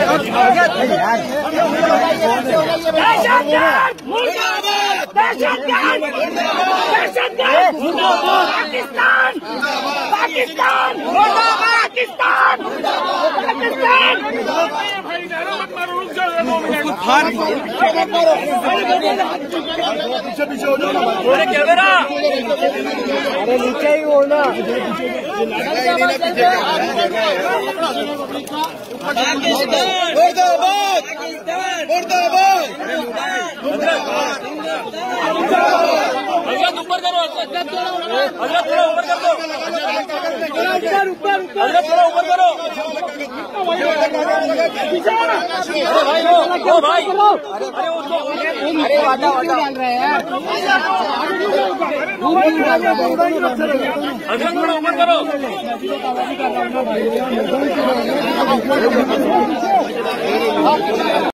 दहशतगर्द दहशतगर्द पाकिस्तान पाकिस्तान पाकिस्तान पाकिस्तान। अरे नीचे ही हो ना मुर्दाबाद मुर्दाबाद ऊपर करो हज़रत थोड़ा ऊपर कर दो हज़रत थोड़ा ऊपर करो अरे भाई भाई अरे उसको अरे वाटा वाटा ऊपर करो।